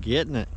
getting it.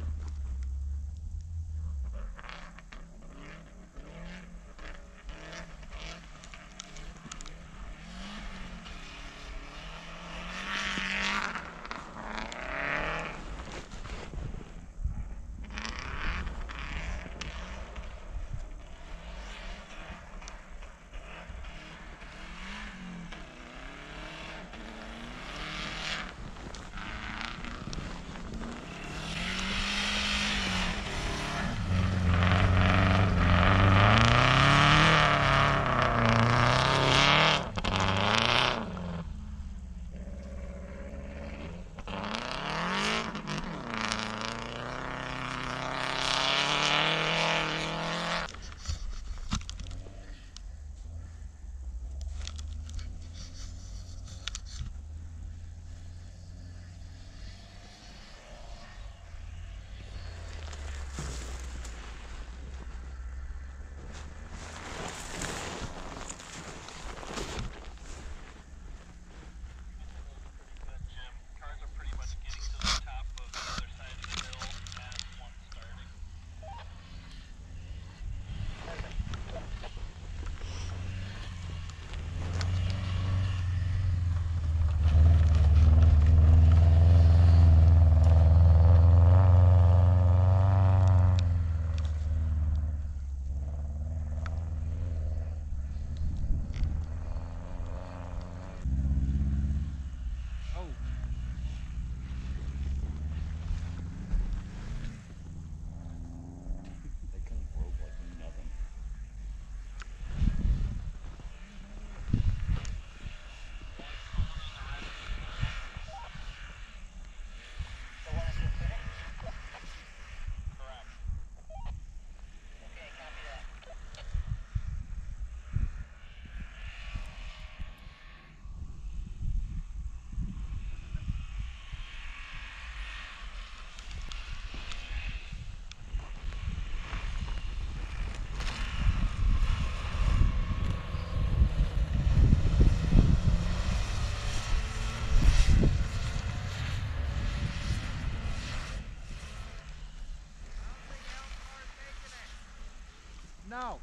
No.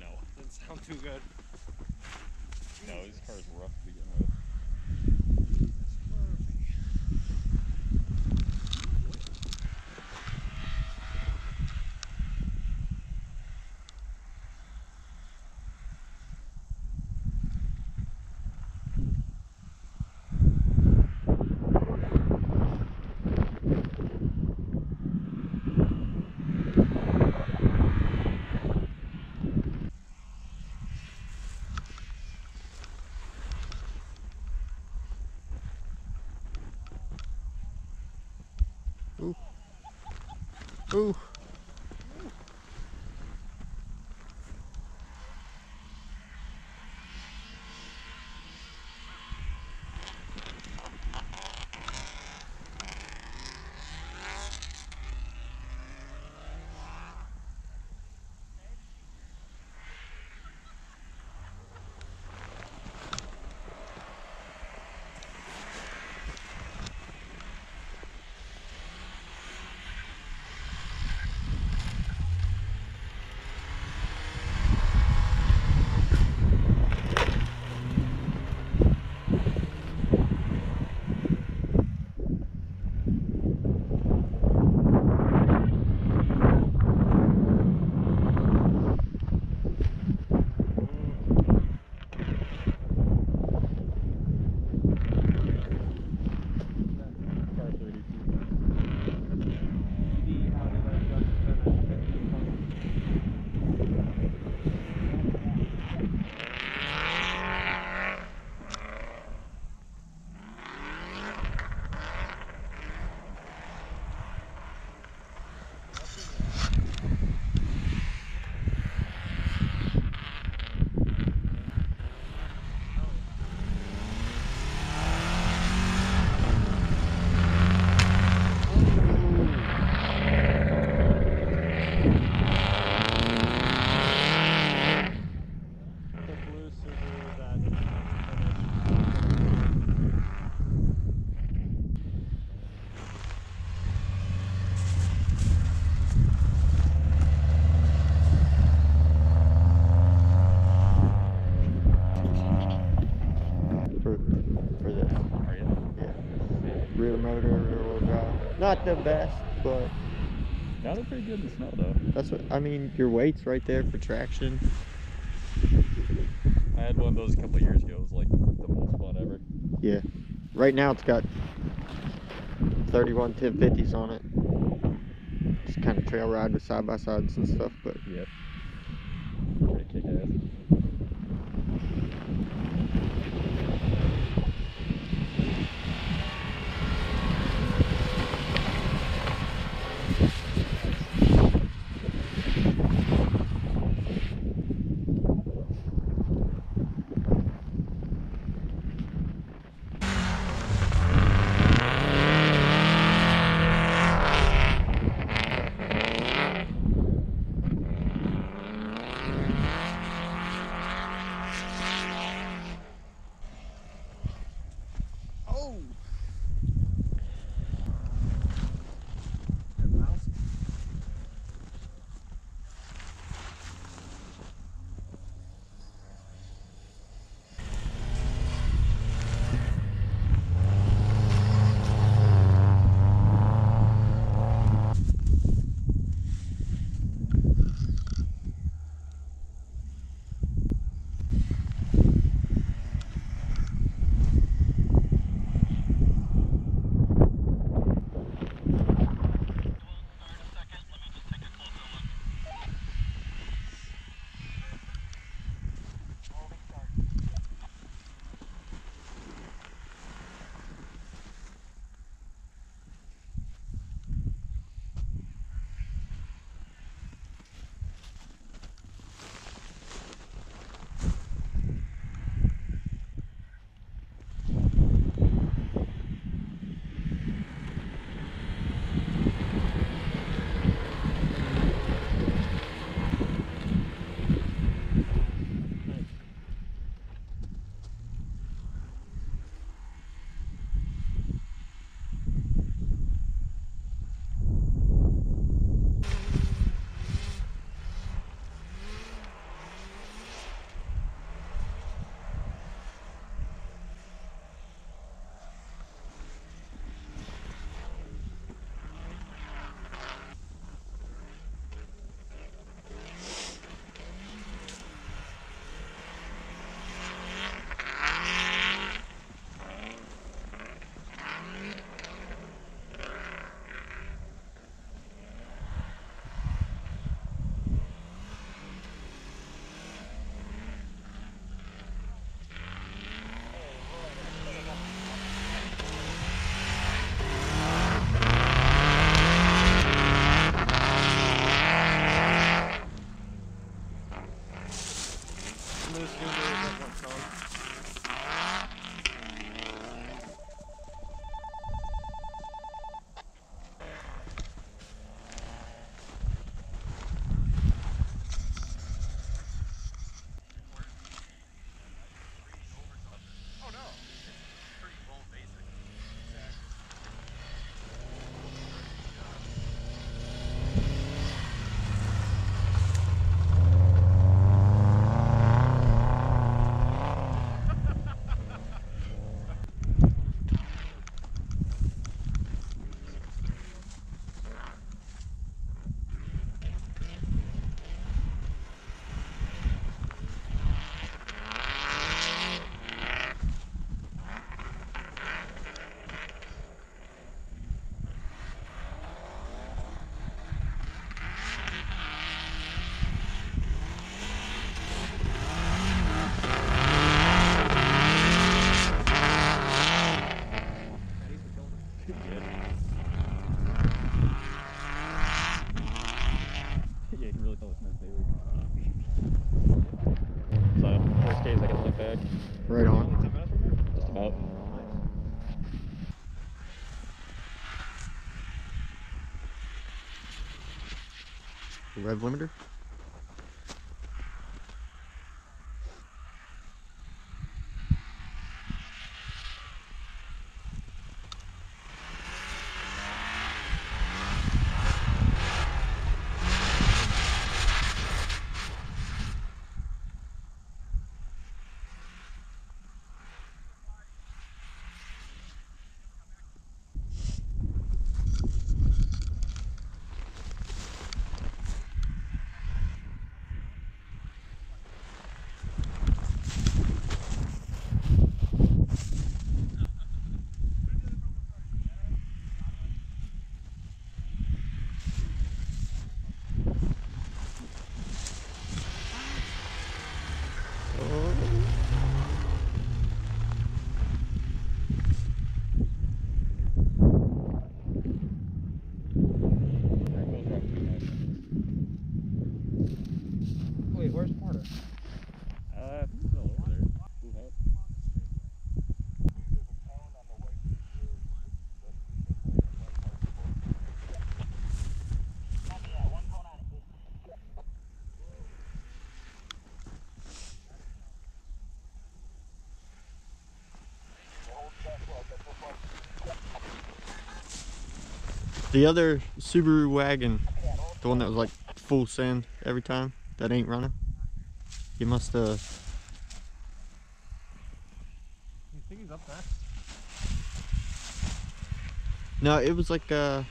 No. Doesn't sound too good. No, this car's rough Ooh. Not the best, but Now they're pretty good in the snow though. that's what I mean. Your weight's right there for traction. I had one of those a couple years ago. It was like the most fun ever. Yeah. Right now, it's got 31 1050s on it. Just kind of trail ride with side by sides and stuff, but Yep. Yeah, you can really tell it's Smith Bailey. So, first case I can look back. right on. Just about. Rev limiter. The other Subaru wagon, the one that was like full sand every time, that ain't running. You must have. You think he's up next? No, it was like uh.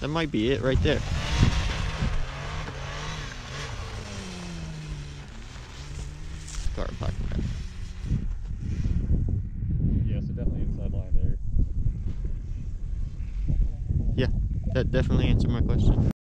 That might be it right there. Car parking lot. Yeah, so definitely inside line there. That definitely answered my question.